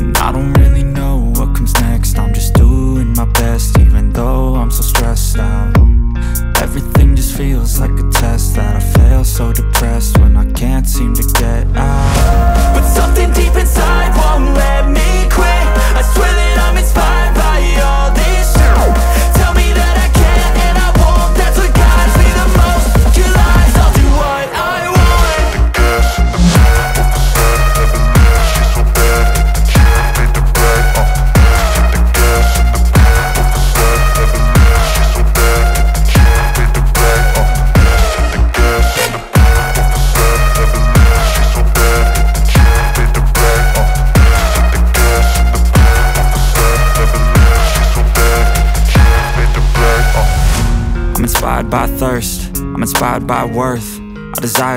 And I don't really know what comes next. I'm just doing my best even though I'm so stressed out. Everything just feels like a test that I fail so depressed when I can't seem to get out inspired by thirst, I'm inspired by worth. I desire